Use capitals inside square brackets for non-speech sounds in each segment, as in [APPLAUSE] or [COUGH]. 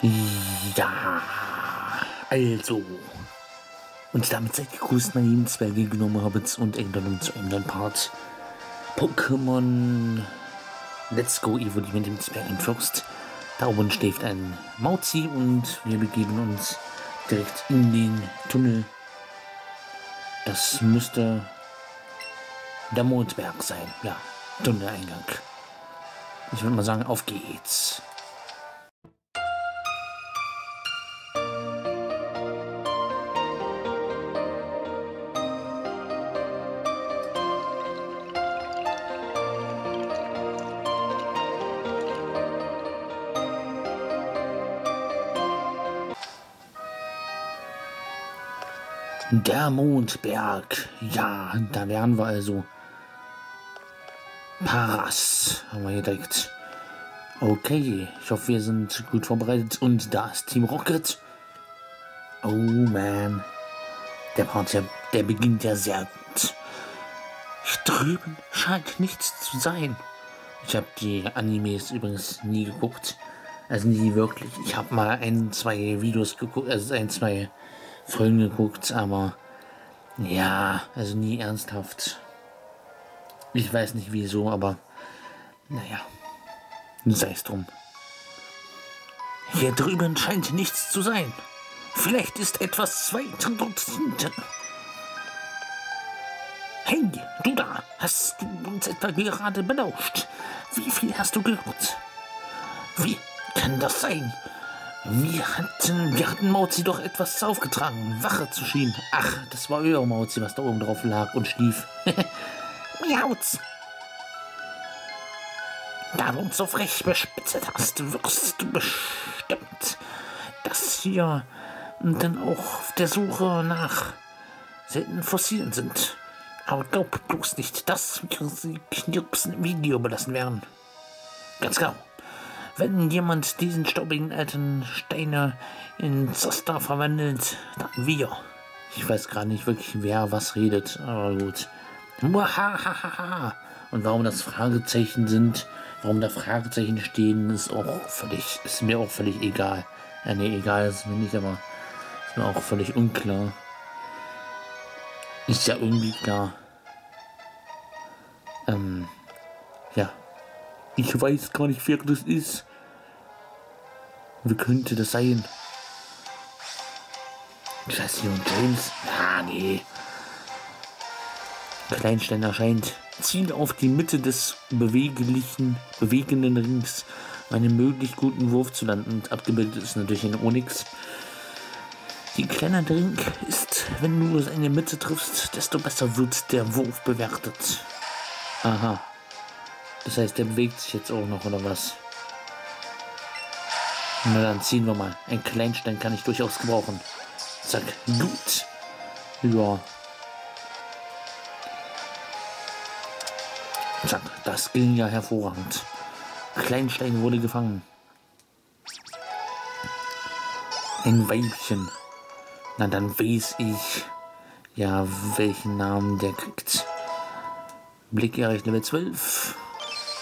Ja, also. Und damit seid gegrüßt, meine lieben Zwerge, Gnome, Hobbits und England zu neuen Part. Pokémon Let's Go Evo, die mit dem Zwergenfürst. Da oben schläft ein Mauzi und wir begeben uns direkt in den Tunnel. Das müsste der Mondberg sein. Ja, Tunneleingang. Ich würde mal sagen, auf geht's. Der Mondberg. Ja, da wären wir also. Paras haben wir hier direkt. Okay, ich hoffe, wir sind gut vorbereitet. Und da ist Team Rocket. Oh man. Der Part, der, der beginnt ja sehr gut. Drüben scheint nichts zu sein. Ich habe die Animes übrigens nie geguckt. Also nie wirklich. Ich habe mal ein, zwei Videos geguckt, also ein, zwei Folgen geguckt, aber ja, also nie ernsthaft. Ich weiß nicht wieso, aber naja, sei es drum. Hier drüben scheint nichts zu sein. Vielleicht ist etwas weiter dort hinten. Hey, du da, hast du uns etwa gerade belauscht? Wie viel hast du gehört? Wie kann das sein? Wir hatten, wir hatten Mauzi doch etwas aufgetragen, Wache zu schieben. Ach, das war euer Mauzi, was da oben drauf lag und schlief. [LAUGHS] Miauz. Da du uns so frech bespitzt hast, wirst du bestimmt das hier dann auch auf der Suche nach seltenen Fossilen sind. Aber glaub bloß nicht, dass wir sie Knirpsen im Video belassen werden. Ganz genau. Wenn jemand diesen staubigen alten Steine in Zoster verwandelt, dann wir. Ich weiß gerade nicht wirklich, wer was redet, aber gut. Muahahaha. Und warum das Fragezeichen sind, warum da Fragezeichen stehen, ist auch völlig, ist mir auch völlig egal. Ja, nee, egal ist mir nicht, aber ist mir auch völlig unklar. Ist ja irgendwie klar. Ähm, ja. Ich weiß gar nicht, wer das ist. Wie könnte das sein? Jesse und James? Ah, nee. Kleinstein erscheint. Ziel auf die Mitte des beweglichen, bewegenden Rings, einen möglich guten Wurf zu landen. Und abgebildet ist natürlich ein Onyx. Je kleiner der Ring ist, wenn du seine Mitte triffst, desto besser wird der Wurf bewertet. Aha. Das heißt, der bewegt sich jetzt auch noch, oder was? Na dann ziehen wir mal. Ein Kleinstein kann ich durchaus gebrauchen. Zack, gut. Ja. Zack, das ging ja hervorragend. Kleinstein wurde gefangen. Ein Weibchen. Na dann weiß ich ja, welchen Namen der kriegt. Blick erreicht Level 12.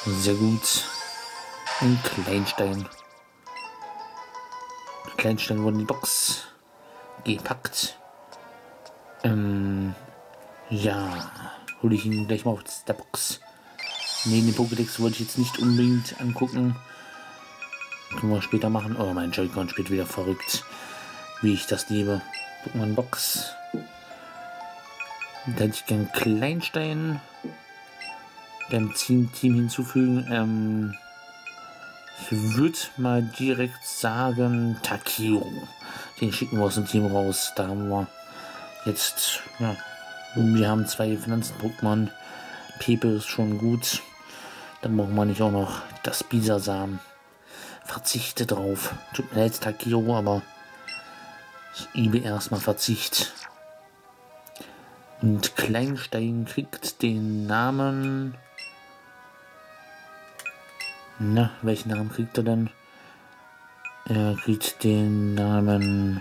Sehr gut. Ein Kleinstein. Kleinstein wurde in die Box gepackt. Ähm, ja, hole ich ihn gleich mal aus der Box. Ne, den Pokédex wollte ich jetzt nicht unbedingt angucken. Können wir später machen. Oh, mein Joy-Con spielt wieder verrückt. Wie ich das liebe. Pokémon Box. Da hätte ich gern Kleinstein beim Team hinzufügen. Ähm, ich würde mal direkt sagen Takiro. Den schicken wir aus dem Team raus. Da haben wir jetzt, ja, wir haben zwei Pflanzen-Pokémon. Pepe ist schon gut. Dann brauchen wir nicht auch noch das Bisasam. Verzichte drauf. Tut mir leid, Takiro, aber ich übe erstmal Verzicht. Und Kleinstein kriegt den Namen na, welchen Namen kriegt er denn? Er kriegt den Namen.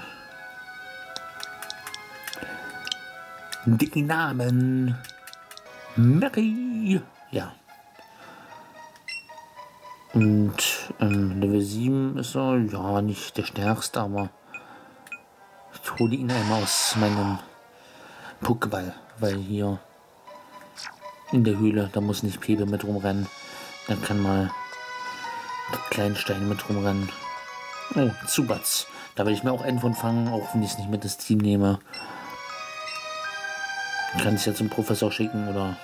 Den Namen. Mary. Ja. Und ähm, Level 7 ist er, ja, nicht der stärkste, aber ich hole ihn einmal aus meinem Pokéball, weil hier in der Höhle, da muss nicht Pepe mit rumrennen. Da kann mal der Kleinstein mit rumrennen. Oh, Zubats. Da will ich mir auch einen von fangen, auch wenn ich es nicht mit ins Team nehme. Ich kann es ja zum Professor schicken oder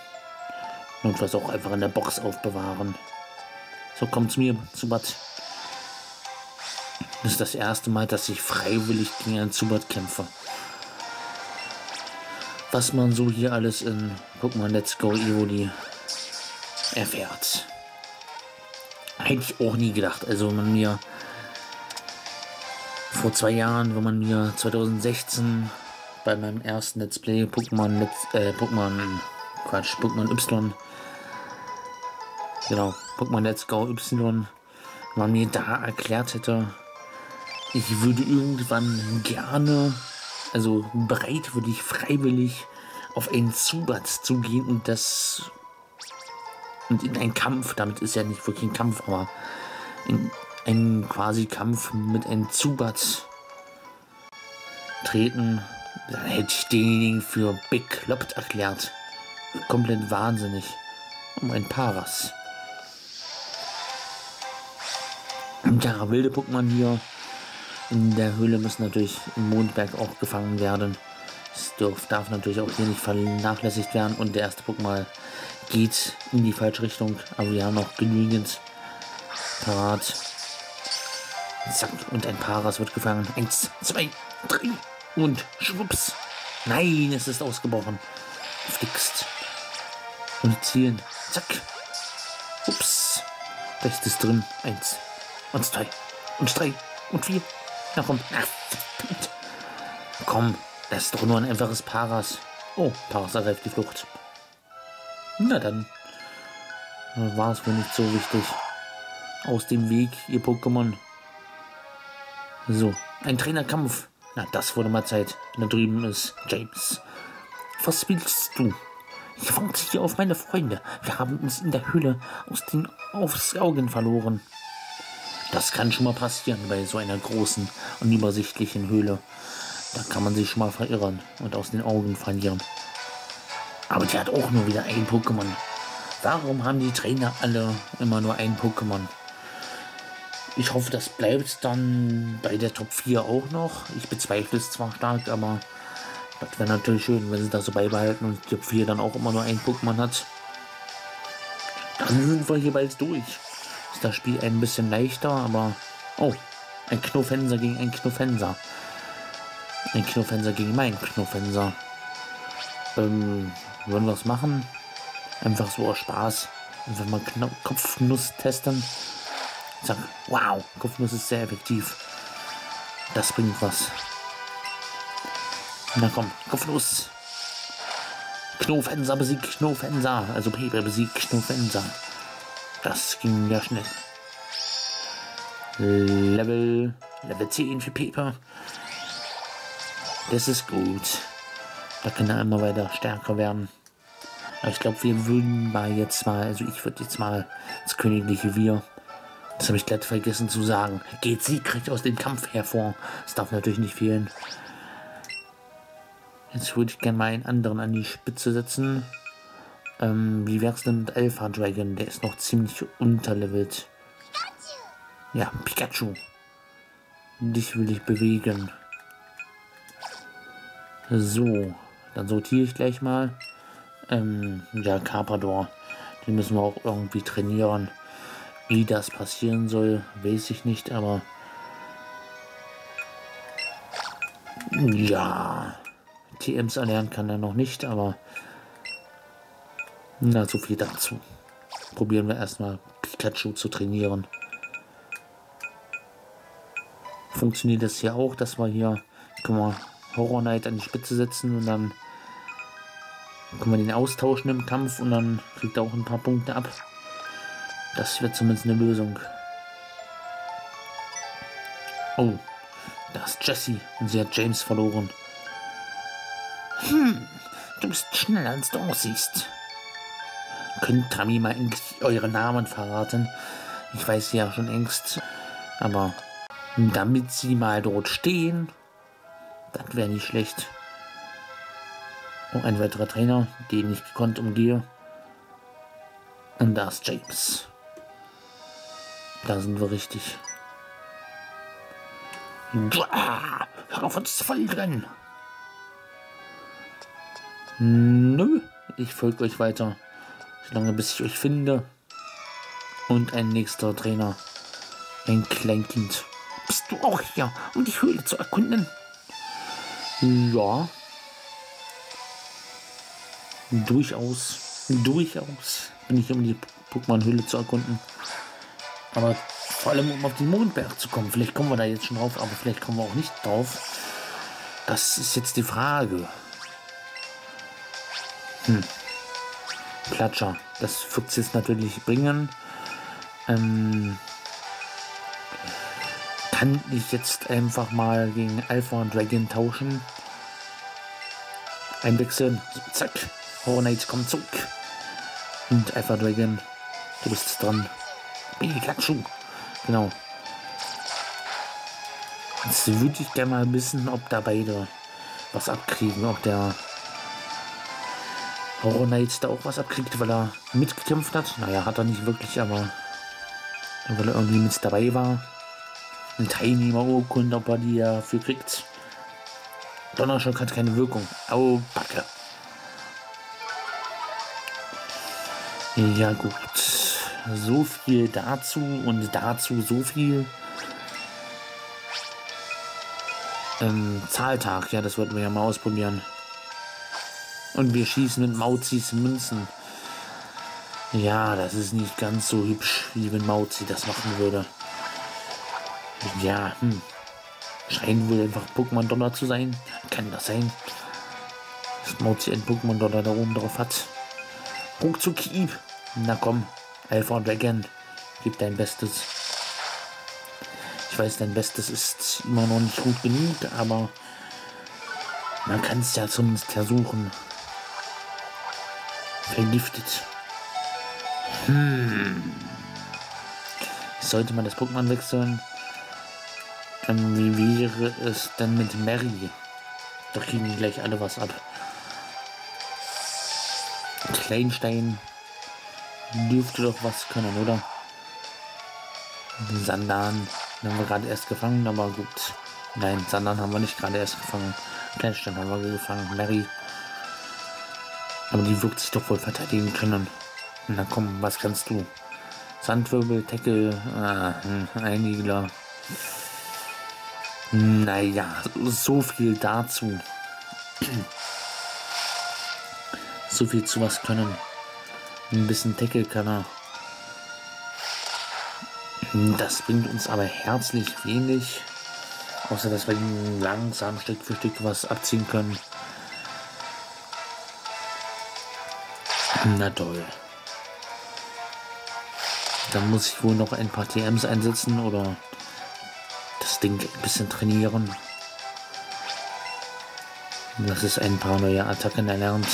irgendwas auch einfach in der Box aufbewahren. So, komm zu mir, Zubat. Das ist das erste Mal, dass ich freiwillig gegen einen Zubat kämpfe. Was man so hier alles in Pokémon Let's Go Evoli erfährt. Hätte ich auch nie gedacht. Also wenn man mir vor zwei Jahren, wenn man mir 2016 bei meinem ersten Let's Play Pokémon Let's, äh, Pokémon Quatsch, Pokémon Y genau, Pokémon Let's Go Y, man mir da erklärt hätte, ich würde irgendwann gerne, also bereitwillig, freiwillig auf einen Zubat zu gehen und das und in einen Kampf, damit ist ja nicht wirklich ein Kampf, aber in einen quasi Kampf mit einem Zubat treten, dann hätte ich denjenigen für bekloppt erklärt. Komplett wahnsinnig. Um ein Paras. Ja, wilde Pokémon hier in der Höhle müssen natürlich im Mondberg auch gefangen werden. Darf, darf natürlich auch hier nicht vernachlässigt werden. Und der erste Pokémon geht in die falsche Richtung. Aber wir haben noch genügend parat. Zack, und ein Paras wird gefangen. Eins, zwei, drei und schwupps. Nein, es ist ausgebrochen. Flixt. Und zielen. Zack. Ups. Rechts ist drin. Eins, und zwei. Und drei. Und vier. Na komm. Ach, komm. Das ist doch nur ein einfaches Paras. Oh, Paras ergreift die Flucht. Na dann. War es wohl nicht so wichtig. Aus dem Weg, ihr Pokémon. So, ein Trainerkampf. Na, das wurde mal Zeit. Da drüben ist James. Was willst du? Ich warte hier auf meine Freunde. Wir haben uns in der Höhle aus den aufs Augen verloren. Das kann schon mal passieren bei so einer großen, unübersichtlichen Höhle. Da kann man sich schon mal verirren und aus den Augen verlieren. Aber die hat auch nur wieder ein Pokémon. Warum haben die Trainer alle immer nur ein Pokémon? Ich hoffe, das bleibt dann bei der Top 4 auch noch. Ich bezweifle es zwar stark, aber das wäre natürlich schön, wenn sie das so beibehalten und Top 4 dann auch immer nur ein Pokémon hat. Dann sind wir hier bald durch ist das Spiel ein bisschen leichter, aber... Oh, ein Knuffenser gegen ein Knuffenser. Ein Knuffenser gegen meinen Knuffenser. Ähm, wollen wir es machen? Einfach so aus Spaß. Einfach mal Kopfnuss testen. Sag, wow, Kopfnuss ist sehr effektiv. Das bringt was. Na komm, Kopfnuss. Knofenser besiegt Knofenser. Also Pepe besiegt Knofenser. Das ging ja schnell. Level, Level 10 für Pepe. Das ist gut. Da kann er immer weiter stärker werden. Aber ich glaube, wir würden mal jetzt mal, also ich würde jetzt mal das königliche Wir. Das habe ich glatt vergessen zu sagen. Geht siegreich aus dem Kampf hervor. Das darf natürlich nicht fehlen. Jetzt würde ich gerne mal einen anderen an die Spitze setzen. Ähm, wie wär's denn mit Alpha Dragon? Der ist noch ziemlich unterlevelt. Ja, Pikachu. Dich will ich bewegen. So, dann sortiere ich gleich mal. Ähm, ja, Carpador. Den müssen wir auch irgendwie trainieren. Wie das passieren soll, weiß ich nicht, aber... Ja, TMs erlernen kann er noch nicht, aber na, so viel dazu. Probieren wir erstmal Pikachu zu trainieren. Funktioniert das hier auch, dass wir hier, können wir Horror Knight an die Spitze setzen und dann können wir den austauschen im Kampf und dann kriegt er auch ein paar Punkte ab. Das wird zumindest eine Lösung. Oh, da ist Jessie und sie hat James verloren. Hm, du bist schneller als du aussiehst. Könnt Tami mal endlich eure Namen verraten? Ich weiß ja schon längst, aber damit sie mal dort stehen, das wäre nicht schlecht. Oh, ein weiterer Trainer, den ich gekonnt umgehe. Und da ist James. Da sind wir richtig. Hör auf uns zu folgen. Nö, ich folge euch weiter. Solange bis ich euch finde. Und ein nächster Trainer. Ein Kleinkind. Bist du auch hier, um die Höhle zu erkunden? Ja. Durchaus. Durchaus bin ich um die Pokémon-Höhle zu erkunden. Aber vor allem, um auf den Mondberg zu kommen. Vielleicht kommen wir da jetzt schon drauf, aber vielleicht kommen wir auch nicht drauf. Das ist jetzt die Frage. Hm. Platscher. Das wird es jetzt natürlich bringen. Ähm, kann ich jetzt einfach mal gegen Alpha und Dragon tauschen? Einwechseln. Zack. Hornate kommt zurück. Und Alpha Dragon, du bist dran. Pikachu. Genau. Jetzt würde ich gerne mal wissen, ob da beide was abkriegen. Ob der Horror Knight da auch was abkriegt, weil er mitgekämpft hat. Naja, hat er nicht wirklich, aber weil er irgendwie mit dabei war. Eine Teilnehmerurkunde, ob er die dafür kriegt. Donnerschock hat keine Wirkung. Au, Backe. Ja gut, so viel dazu und dazu so viel. Ähm, Zahltag, ja, das wollten wir ja mal ausprobieren. Und wir schießen mit Mauzis Münzen. Ja, das ist nicht ganz so hübsch, wie wenn Mauzi das machen würde. Ja, hm. Scheint wohl einfach Pokémon Donner zu sein. Kann das sein? Dass Mauzi ein Pokémon Donner da oben drauf hat. Ruckzuck Hieb. Na komm, Alpha Dragon, gib dein Bestes. Ich weiß, dein Bestes ist immer noch nicht gut genug, aber man kann es ja zumindest versuchen. Vergiftet. Hm. Sollte man das Pokémon wechseln? Dann wie wäre es denn mit Mary? Da kriegen gleich alle was ab. Kleinstein dürfte doch was können, oder? Sandan haben wir gerade erst gefangen, aber gut. Nein, Sandan haben wir nicht gerade erst gefangen. Kleinstein haben wir gefangen. Mary. Aber die wird sich doch wohl verteidigen können. Na komm, was kannst du? Sandwirbel, Tackle, ah, hm, Einigler. Naja, so viel dazu. so viel zu was können. Ein bisschen Tackle kann er. Das bringt uns aber herzlich wenig. Außer dass wir ihn langsam Stück für Stück was abziehen können. Na toll. Dann muss ich wohl noch ein paar TMs einsetzen oder Ding ein bisschen trainieren. Dass es ein paar neue Attacken erlernt.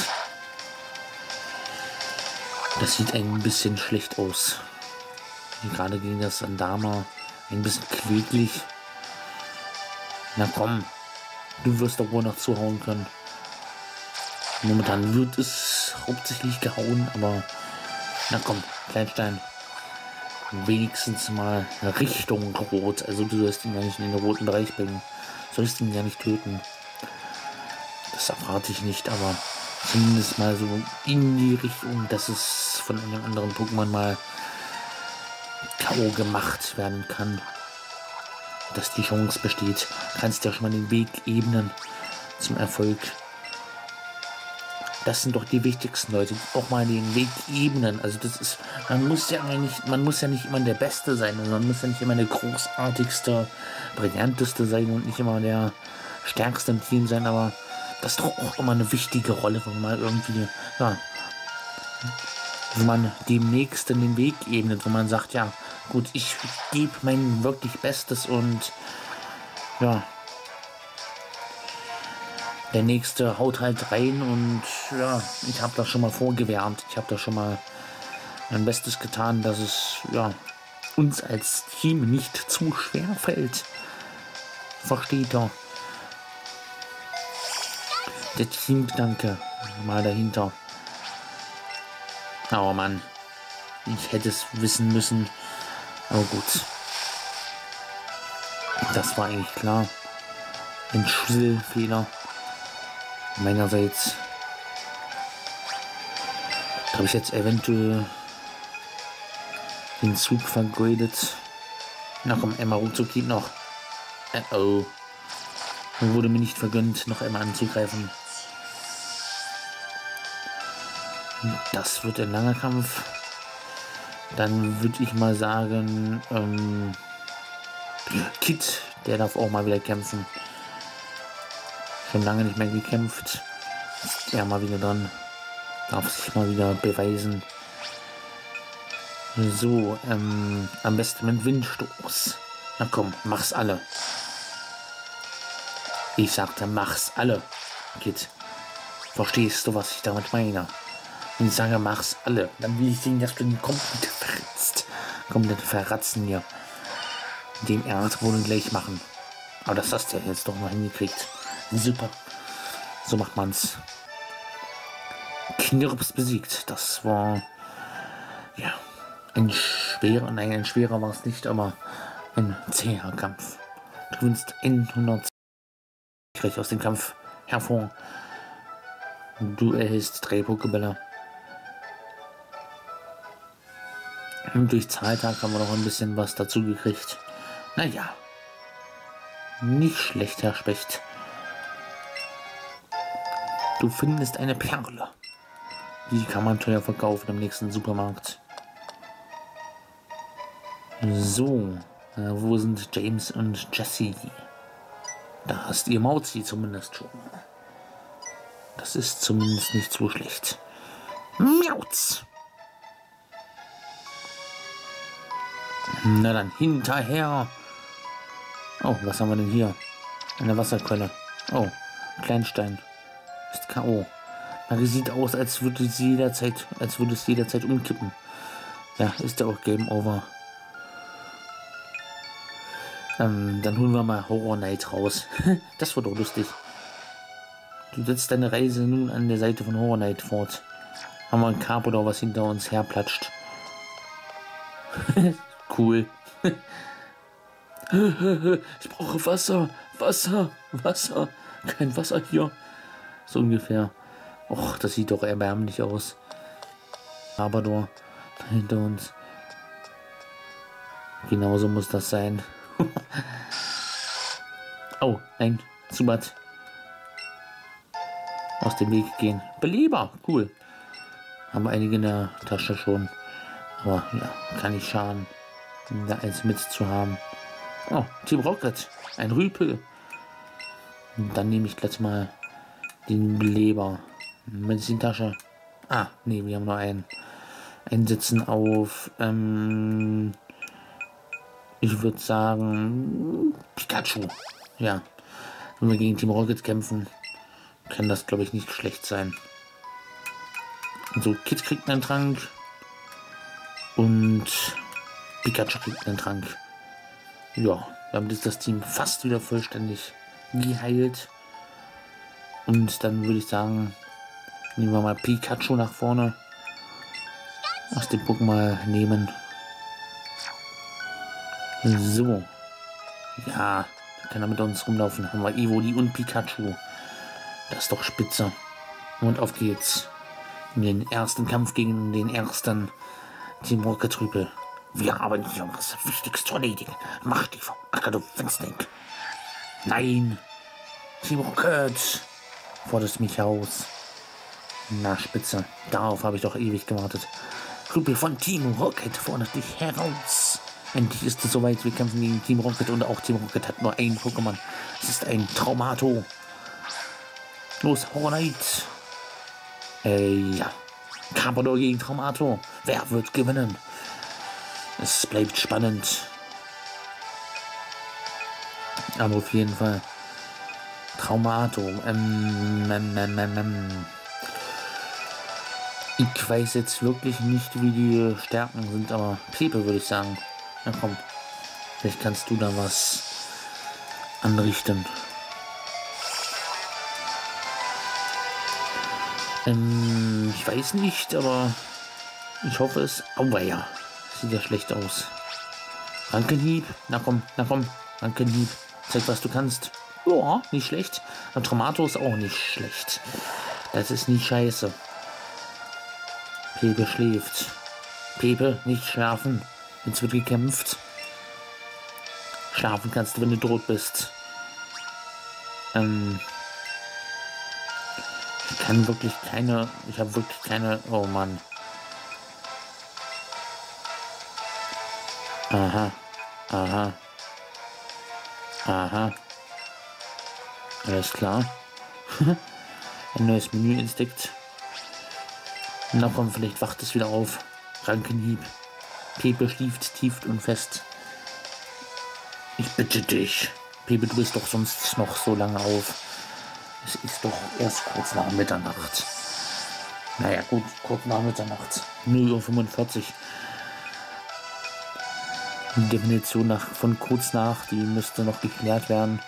Das sieht ein bisschen schlecht aus. Gerade gegen das Sandama ein bisschen kläglich. Na komm, du wirst doch wohl noch zuhauen können. Momentan wird es hauptsächlich gehauen, aber na komm, Kleinstein. Wenigstens mal Richtung Rot. Also du sollst ihn ja nicht in den roten Bereich bringen. Sollst ihn ja nicht töten. Das erwarte ich nicht, aber zumindest mal so in die Richtung, dass es von einem anderen Pokémon mal K.O. gemacht werden kann. Dass die Chance besteht. Kannst ja schon mal den Weg ebnen zum Erfolg. Das sind doch die wichtigsten Leute. Auch mal den Weg ebnen. Also das ist, man muss ja nicht, man muss ja nicht immer der Beste sein. man muss ja nicht immer der großartigste, brillanteste sein und nicht immer der stärkste im Team sein, aber das ist doch auch immer eine wichtige Rolle, wenn man irgendwie, ja, wenn man dem Nächsten den Weg ebnet, wo man sagt, ja, gut, ich gebe mein wirklich Bestes und ja, der nächste haut halt rein und ja, ich habe das schon mal vorgewärmt. Ich habe da schon mal mein Bestes getan, dass es ja uns als Team nicht zu schwer fällt. Versteht er? Der Teamgedanke mal dahinter. Aber Mann, ich hätte es wissen müssen. Aber gut. Das war eigentlich klar. Ein Schlüsselfehler meinerseits. Habe ich jetzt eventuell den Zug vergradet. Nach Emma ruckzuck geht noch. Äh oh. Wurde mir nicht vergönnt, noch einmal anzugreifen. Das wird ein langer Kampf. Dann würde ich mal sagen, ähm, Kit, der darf auch mal wieder kämpfen. Schon lange nicht mehr gekämpft. Ist er mal wieder dran. Darf sich mal wieder beweisen. So, ähm, am besten mit Windstoß. Na komm, mach's alle. Ich sagte, mach's alle. Kit. Verstehst du, was ich damit meine? Und ich sage, mach's alle. Dann will ich sehen, dass du den komplett verratzt. Komplett verratzen hier. Den Ernst wohl gleich machen. Aber das hast du ja jetzt doch mal hingekriegt. Super. So macht man's. Knirps besiegt. Das war ja ein schwerer, nein, ein schwerer war es nicht, aber ein zäher Kampf. Du gewinnst 100 aus dem Kampf hervor. Du erhältst drei Pokebälle. Und durch Zahltag haben wir noch ein bisschen was dazu gekriegt. Naja. Nicht schlecht, Herr Specht. Du findest eine Perle. Die kann man teuer verkaufen im nächsten Supermarkt. So, äh, wo sind James und Jesse? Da ist ihr Mauzi zumindest schon. Das ist zumindest nicht so schlecht. Miauz! Na dann, hinterher! Oh, was haben wir denn hier? Eine Wasserquelle. Oh, Kleinstein. Ist K.O. Aber sieht aus, als würde es jederzeit, als würde es jederzeit umkippen. Ja, ist ja auch Game Over. Ähm, dann holen wir mal Horror Night raus. [LAUGHS] das wird doch lustig. Du setzt deine Reise nun an der Seite von Horror Night fort. Haben wir ein Carpodor, was hinter uns herplatscht. [LAUGHS] cool. [LAUGHS] ich brauche Wasser, Wasser, Wasser. Kein Wasser hier. So ungefähr. Och, das sieht doch erbärmlich aus. Labrador hinter uns. Genauso muss das sein. [LAUGHS] oh, nein, Zubat. Aus dem Weg gehen. Beleber, cool. Haben einige in der Tasche schon. Aber ja, kann nicht schaden, da eins mit zu haben. Oh, Team Rocket. Ein Rüpel. Dann nehme ich gleich mal den Beleber. Medizintasche. Ah, nee, wir haben nur einen. Einsetzen auf, ähm, ich würde sagen, Pikachu. Ja. Wenn wir gegen Team Rocket kämpfen, kann das, glaube ich, nicht schlecht sein. So, Kid kriegt einen Trank. Und Pikachu kriegt einen Trank. Ja, haben jetzt das Team fast wieder vollständig geheilt. Und dann würde ich sagen, Nehmen wir mal Pikachu nach vorne. Aus dem mal nehmen. So. Ja, kann er mit uns rumlaufen. Haben wir Evoli und Pikachu. Das ist doch spitze. Und auf geht's. In den ersten Kampf gegen den ersten Team Rocket Rüpel. Wir haben hier was Wichtiges zu erledigen. Mach dich vom Acker, du Winzling. Nein. Team Rocket. Forderst mich aus. Na, spitze. Darauf habe ich doch ewig gewartet. Gruppe von Team Rocket fordert dich heraus. Endlich ist es soweit. Wir kämpfen gegen Team Rocket und auch Team Rocket hat nur ein Pokémon. Es ist ein Traumato. Los, Hornite. Äh, ja. Carpador gegen Traumato. Wer wird gewinnen? Es bleibt spannend. Aber auf jeden Fall. Traumato. Ähm, ähm, ähm, ähm. Ich weiß jetzt wirklich nicht, wie die Stärken sind, aber Pepe würde ich sagen. Na komm. Vielleicht kannst du da was anrichten. Ähm, ich weiß nicht, aber ich hoffe es. Aua ja. Sieht ja schlecht aus. Rankenhieb. Na komm, na komm. Rankenhieb. Zeig, was du kannst. Ja, nicht schlecht. Und Tomato ist auch nicht schlecht. Das ist nicht scheiße. Pepe schläft. Pepe, nicht schlafen. Jetzt wird gekämpft. Schlafen kannst du, wenn du tot bist. Ähm. Ich kann wirklich keine. Ich habe wirklich keine. Oh Mann. Aha. Aha. Aha. Alles klar. [LAUGHS] Ein neues Menü entdeckt. Na komm, vielleicht wacht es wieder auf. Rankenhieb. Pepe schlieft tief und fest. Ich bitte dich. Pepe, du bist doch sonst noch so lange auf. Es ist doch erst kurz nach Mitternacht. Naja, gut, kurz nach Mitternacht. 0.45 Uhr. Die Definition nach, von kurz nach, die müsste noch geklärt werden.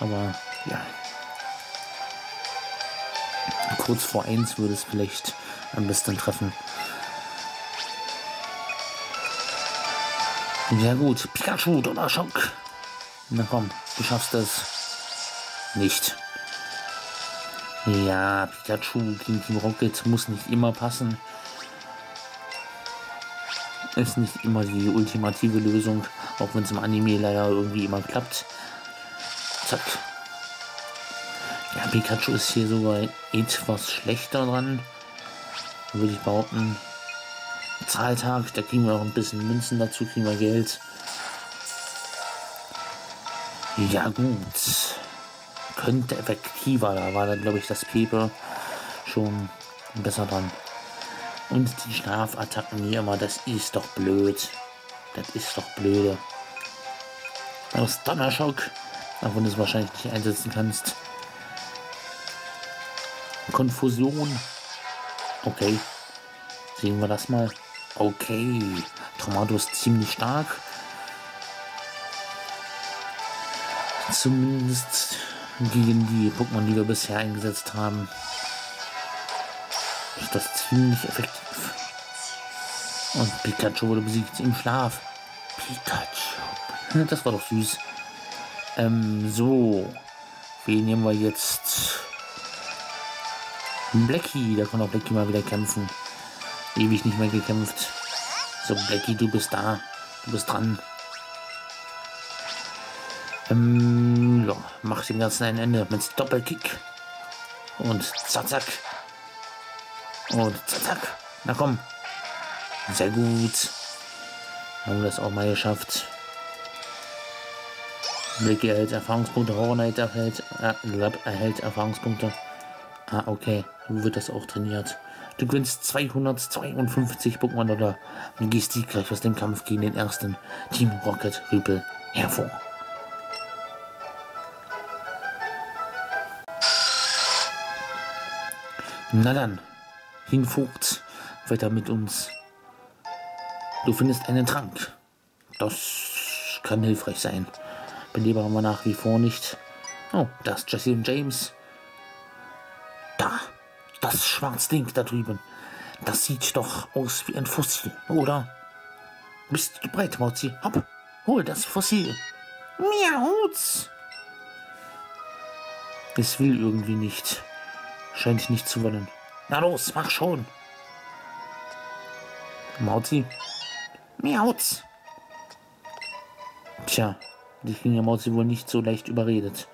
Aber ja. Kurz vor eins würde es vielleicht am besten treffen. Ja gut, Pikachu, Donnerschock. Na komm, du schaffst es. Nicht. Ja, Pikachu gegen Team Rocket muss nicht immer passen. Ist nicht immer die ultimative Lösung, auch wenn es im Anime leider irgendwie immer klappt. Zack. Pikachu ist hier sogar etwas schlechter dran. Würde ich behaupten. Zahltag, da kriegen wir auch ein bisschen Münzen dazu, kriegen wir Geld. Ja gut. Könnte effektiver, da war dann glaube ich das Pepe schon besser dran. Und die Schlafattacken hier immer, das ist doch blöd. Das ist doch blöde. Aus Donnerschock, wenn du es wahrscheinlich nicht einsetzen kannst. Konfusion. Okay. Sehen wir das mal. Okay. Tomato ist ziemlich stark. Zumindest gegen die Pokémon, die wir bisher eingesetzt haben. Ist das ziemlich effektiv. Und Pikachu wurde besiegt im Schlaf. Pikachu. Das war doch süß. Ähm, so. Wen nehmen wir jetzt? Blackie, da kann auch Blackie mal wieder kämpfen. Ewig nicht mehr gekämpft. So, Blackie, du bist da. Du bist dran. Ähm, ja, mach dem Ganzen ein Ende mit Doppelkick. Und zack, zack. Und zack, zack. Na komm. Sehr gut. Haben wir das auch mal geschafft. Blackie erhält Erfahrungspunkte, Horror Knight erhält, äh, erhält Erfahrungspunkte. Ah, okay. Wo wird das auch trainiert? Du gewinnst 252 Pokémon oder und gehst siegreich aus dem Kampf gegen den ersten Team Rocket Rüpel hervor. Na dann, Hinvogt, weiter mit uns. Du findest einen Trank. Das kann hilfreich sein. Beleber haben wir nach wie vor nicht. Oh, da ist Jesse und James. Da, das Schwarzding da drüben. Das sieht doch aus wie ein Fossil, oder? Bist du bereit, Mauzi? Hopp, hol das Fossil. Miauz! Es will irgendwie nicht. Scheint nicht zu wollen. Na los, mach schon. Mauzi. Miauz. Tja, die ja Mauzi wohl nicht so leicht überredet.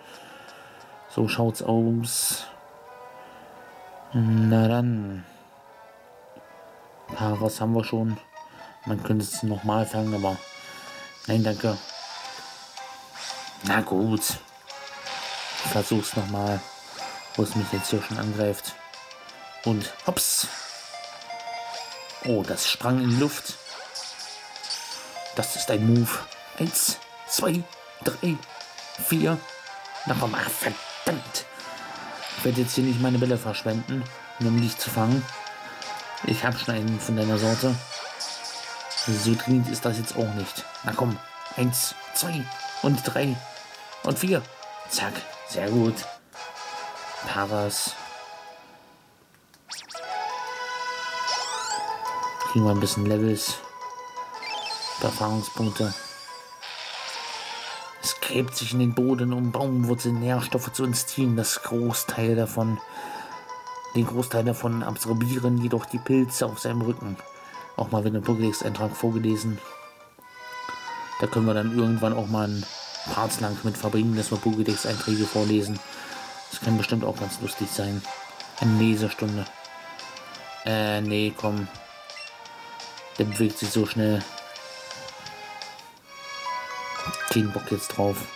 So schaut's aus. Na dann. Paras haben wir schon. Man könnte es nochmal fangen, aber nein, danke. Na gut. Ich versuch's nochmal, wo es mich jetzt hier schon angreift. Und hops. Oh, das sprang in die Luft. Das ist ein Move. Eins, zwei, drei, vier. Na ach, verdammt. Ich werde jetzt hier nicht meine Bälle verschwenden, um dich zu fangen. Ich habe schon einen von deiner Sorte. So dringend ist das jetzt auch nicht. Na komm, eins, zwei und drei und vier. Zack, sehr gut. Paras. Kriegen wir ein bisschen Levels. Erfahrungspunkte. Gräbt sich in den Boden, um Baumwurzeln Nährstoffe zu uns ziehen. Das Großteil davon, den Großteil davon absorbieren jedoch die Pilze auf seinem Rücken. Auch mal wieder ein Pokédex-Eintrag vorgelesen. Da können wir dann irgendwann auch mal ein Parts lang mit verbringen, dass wir Pokédex-Einträge vorlesen. Das kann bestimmt auch ganz lustig sein. Eine Lesestunde. Äh, nee, komm. Der bewegt sich so schnell. Kein Bock jetzt drauf.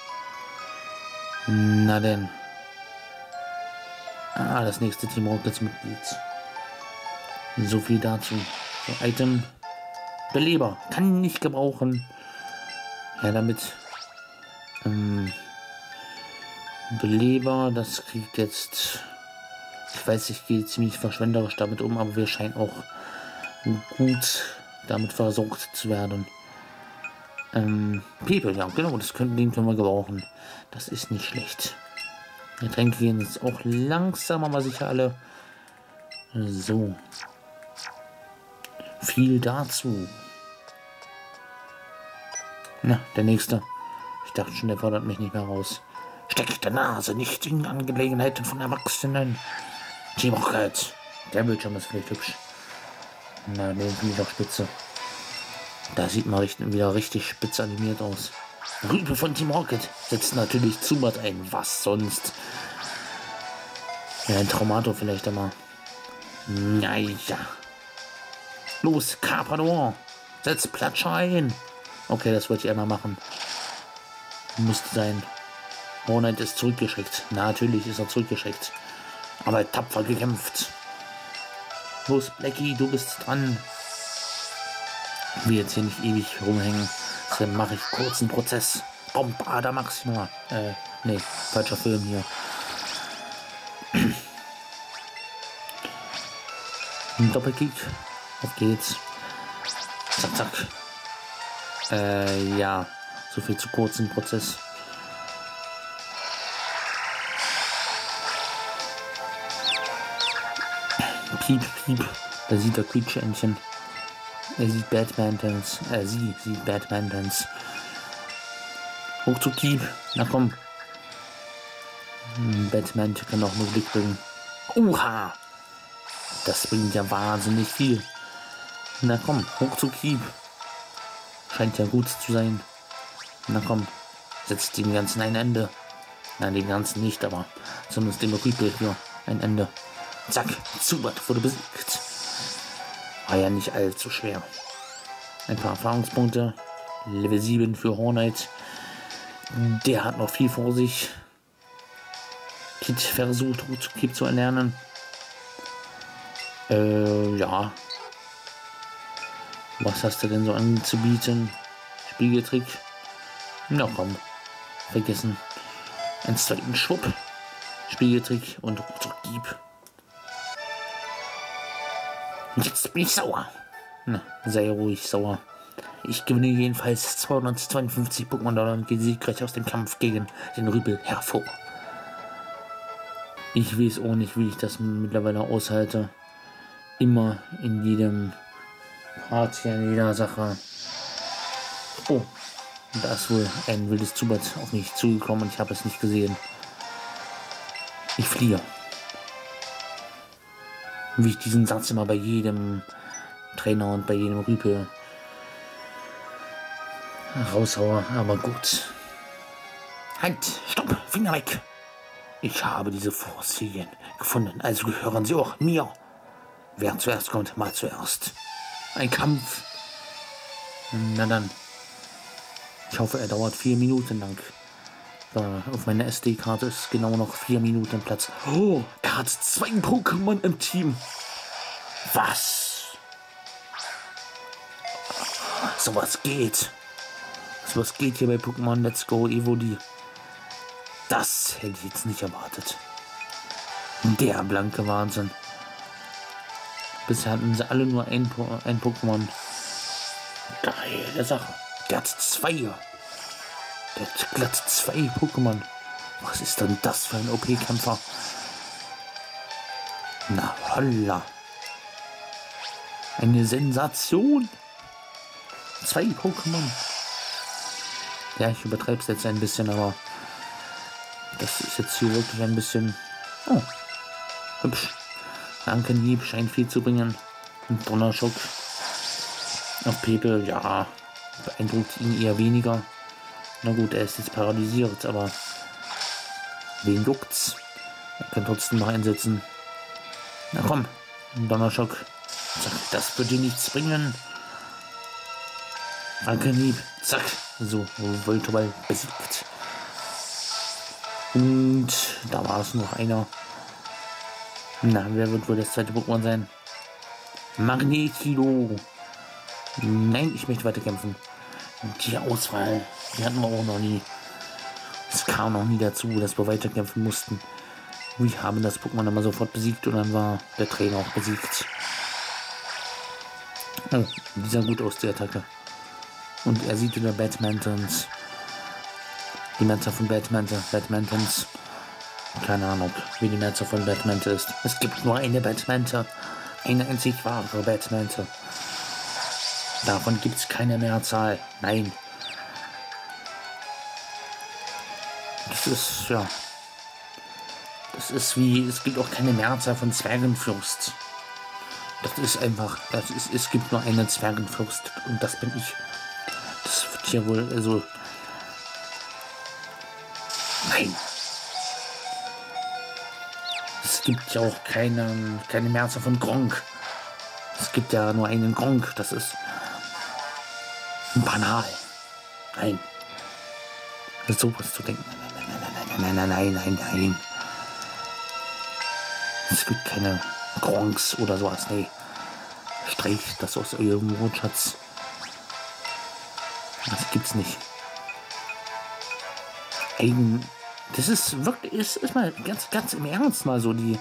Na denn. Ah, das nächste Team Rockets Mitglied. So viel dazu. So, Item. Beleber. Kann nicht gebrauchen. Ja, damit. Ähm, Beleber, das kriegt jetzt. Ich weiß, ich gehe ziemlich verschwenderisch damit um, aber wir scheinen auch gut damit versorgt zu werden. Ähm, People, ja, genau, das können, den können wir gebrauchen. Das ist nicht schlecht. Die Tränke gehen jetzt auch langsam, aber sicher alle. So. Viel dazu. Na, der nächste. Ich dachte schon, der fordert mich nicht mehr raus. Steckt der Nase nicht in Angelegenheiten von Erwachsenen. Team Rocket. Der Bildschirm ist vielleicht hübsch. Na, den finde ich auch spitze. Da sieht man wieder richtig spitz animiert aus. Rübe von Team Rocket setzt natürlich Zubat ein. Was sonst? Ja, ein Traumato vielleicht einmal. Naja. Los, Carpador. Setz Platscher ein. Okay, das wollte ich einmal machen. Müsste sein. Hornet ist zurückgeschickt. Natürlich ist er zurückgeschickt. Aber tapfer gekämpft. Los, Blackie, du bist dran. Will jetzt hier nicht ewig rumhängen. Dann mache ich kurzen Prozess. Bombada Maxima. Äh, nee, falscher Film hier. [CLEARS THROAT] Ein Doppelkick. Auf geht's. Zack, zack. Äh, ja. So viel zu kurzen Prozess. Piep, piep. Da sieht der Quietscheentchen. Er sieht Badmantons. Äh, sie sieht Badmantons. Hoch zu Keep. Na komm. Hm, Batman kann auch nur Glück bringen. Oha! Das bringt ja wahnsinnig viel. Na komm, hoch zu Keep. Scheint ja gut zu sein. Na komm, setzt dem Ganzen ein Ende. Nein, dem Ganzen nicht, aber zumindest dem Rüpel hier ein Ende. Zack, Zubat wurde besiegt. War ja nicht allzu schwer. Ein paar Erfahrungspunkte. Level 7 für Hornet. Der hat noch viel vor sich. Kit versucht, Kit zu erlernen. Äh, ja. Was hast du denn so anzubieten? Spiegeltrick. Na komm. Vergessen. Ein zweiten Schwupp. Spiegeltrick und Ruckzuck-Dieb. Jetzt bin ich sauer. Na, sei ruhig sauer. Ich gewinne jedenfalls 252 Pokémon-Dollar und gehe siegreich aus dem Kampf gegen den Rübel hervor. Ich weiß auch nicht, wie ich das mittlerweile aushalte. Immer in jedem Part in jeder Sache. Oh, da ist wohl ein wildes Zubat auf mich zugekommen und ich habe es nicht gesehen. Ich fliehe wie ich diesen Satz immer bei jedem Trainer und bei jedem Rüpel raushaue. Aber gut. Halt, stopp, Finger weg. Ich habe diese Fossilien gefunden, also gehören sie auch mir. Wer zuerst kommt, mal zuerst. Ein Kampf. Na dann. Ich hoffe, er dauert vier Minuten lang. Auf meiner SD-Karte ist genau noch vier Minuten Platz. Oh, er hat zwei Pokémon im Team. Was? Sowas geht. Sowas geht hier bei Pokémon Let's Go Evoli. Das hätte ich jetzt nicht erwartet. Der blanke Wahnsinn. Bisher hatten sie alle nur ein, ein Pokémon. Geile Sache. Der hat zwei. Der hat glatt zwei Pokémon. Was ist denn das für ein OP-Kämpfer? Na holla. Eine Sensation. Zwei Pokémon. Ja, ich übertreibe es jetzt ein bisschen, aber das ist jetzt hier wirklich ein bisschen oh, hübsch. Ankenhieb scheint viel zu bringen. Und Donnerschock auf Pepe, ja, beeindruckt ihn eher weniger. Na gut, er ist jetzt paralysiert, aber wen juckt's? Er kann trotzdem noch einsetzen. Na komm, Donnerschock. Zack, das wird dir nichts bringen. Ankenhieb, zack. So, Voltoball besiegt. Und da war es noch einer. Na, wer wird wohl das zweite Pokémon sein? Magnetilo. Nein, ich möchte weiter kämpfen. Die Auswahl, die hatten wir auch noch nie. Es kam noch nie dazu, dass wir weiterkämpfen mussten. Wir haben das Pokémon immer sofort besiegt und dann war der Trainer auch besiegt. Oh, die sah gut aus, die Attacke. Und er sieht wieder Badmantons. Die Mehrzahl von Badmanton, Badmantons. Keine Ahnung, wie die Mehrzahl von Badmanton ist. Es gibt nur eine Badmante. Eine einzig wahre Badmante. Davon gibt es keine Mehrzahl. Nein. Das ist, ja. Das ist wie, es gibt auch keine Mehrzahl von Zwergenfürst. Das ist einfach, das ist, es gibt nur einen Zwergenfürst und das bin ich. Das wird hier wohl, also. Nein. Es gibt ja auch keine, keine Mehrzahl von Gronk. Es gibt ja nur einen Gronk, das ist banal. Nein. So was zu denken. Nein, nein, nein, nein, nein, nein. Es gibt keine Gronks oder sowas. Nee. Streicht das aus eurem Wortschatz. Das gibt's nicht. Eigen. Das ist wirklich, ist, ist mal ganz, ganz im Ernst mal so die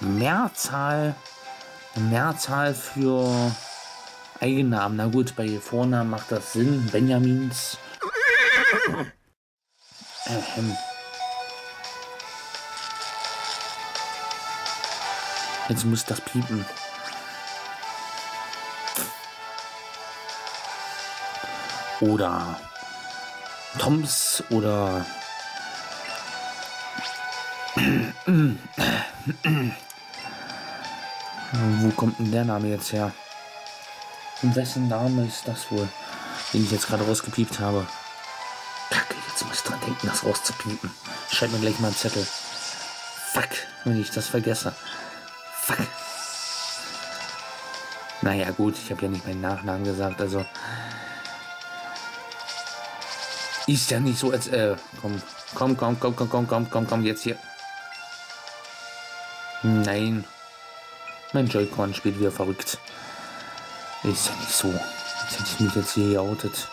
Mehrzahl, Mehrzahl für Eigennamen. Na gut, bei Vornamen macht das Sinn. Benjamins. Ähm. Jetzt muss das piepen. Oder Toms oder Wo kommt denn der Name jetzt her? Und wessen Name ist das wohl, den ich jetzt gerade rausgepiept habe? Kacke, jetzt muss ich dran denken, das rauszupiepen. Schreib mir gleich mal einen Zettel. Fuck, wenn ich das vergesse. Fuck. Naja, gut, ich habe ja nicht meinen Nachnamen gesagt, also. Ist ja nicht so, als. Äh, komm, komm, komm, komm, komm, komm, komm, komm, komm, jetzt hier. Nein. Mein Joy-Con spielt wieder verrückt. Ist ja nicht so. Jetzt hätte ich mich jetzt hier geoutet.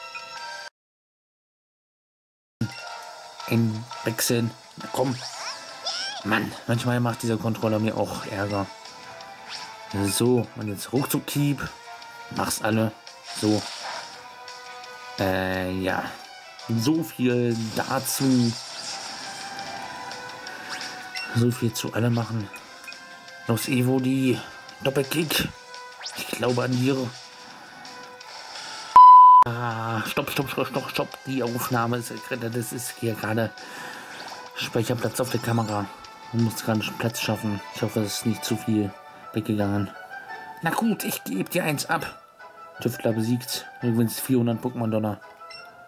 Ein Wechseln. Na komm. Mann, manchmal macht dieser Controller mir auch Ärger. So, und jetzt ruckzuck Keep. Mach's alle. So. Äh, ja. So viel dazu. So viel zu alle machen. Los, Evo, die Doppelkick. Ich glaube an dir. Ah, stopp, stopp, stopp, stopp, stopp. Die Aufnahme ist, das ist hier gerade Speicherplatz auf der Kamera. Man muss gerade Platz schaffen. Ich hoffe, es ist nicht zu viel weggegangen. Na gut, ich gebe dir eins ab. Tüftler besiegt. Übrigens 400 Pokémon-Donner.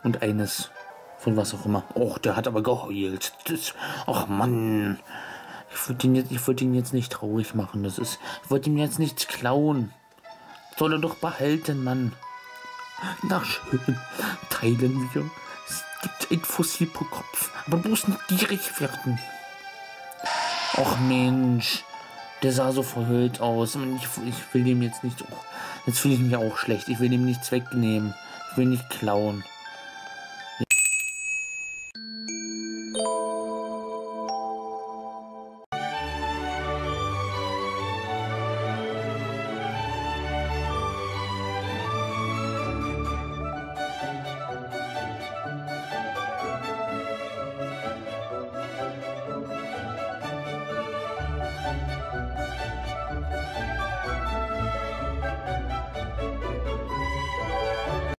Und eines von was auch immer. Och, der hat aber geheult. Das, ach Mann. Ich wollte ihn, jetzt, wollt ihn jetzt nicht traurig machen. Das ist, ich wollte ihm jetzt nichts klauen. Soll er doch behalten, Mann. Na schön, teilen wir. Es gibt ein Fossil pro Kopf, aber bloß nicht gierig werden. Och Mensch, der sah so verhüllt aus. Ich, ich will dem jetzt nicht. Jetzt fühle ich mich auch schlecht. Ich will dem nichts wegnehmen. Ich will nicht klauen.